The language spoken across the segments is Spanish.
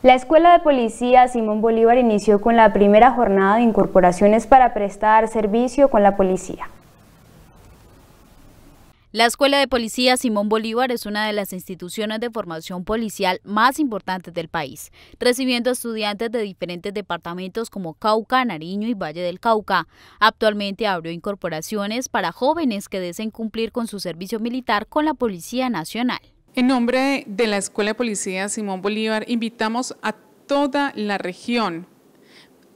La Escuela de Policía Simón Bolívar inició con la primera jornada de incorporaciones para prestar servicio con la policía. La Escuela de Policía Simón Bolívar es una de las instituciones de formación policial más importantes del país, recibiendo estudiantes de diferentes departamentos como Cauca, Nariño y Valle del Cauca. Actualmente abrió incorporaciones para jóvenes que deseen cumplir con su servicio militar con la Policía Nacional. En nombre de la Escuela de Policía Simón Bolívar, invitamos a toda la región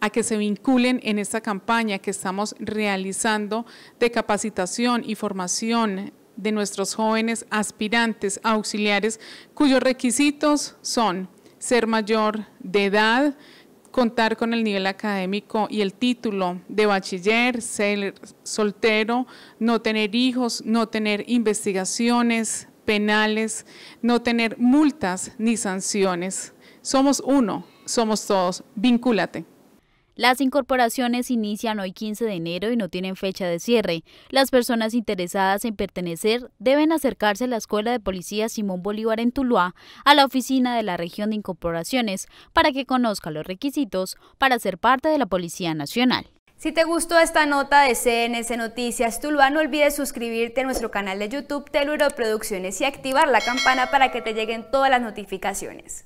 a que se vinculen en esta campaña que estamos realizando de capacitación y formación de nuestros jóvenes aspirantes auxiliares cuyos requisitos son ser mayor de edad, contar con el nivel académico y el título de bachiller, ser soltero, no tener hijos, no tener investigaciones penales, no tener multas ni sanciones. Somos uno, somos todos, vincúlate. Las incorporaciones inician hoy 15 de enero y no tienen fecha de cierre. Las personas interesadas en pertenecer deben acercarse a la Escuela de Policía Simón Bolívar en Tuluá, a la oficina de la región de incorporaciones, para que conozca los requisitos para ser parte de la Policía Nacional. Si te gustó esta nota de CNS Noticias Tuluá, no olvides suscribirte a nuestro canal de YouTube Teluro Producciones y activar la campana para que te lleguen todas las notificaciones.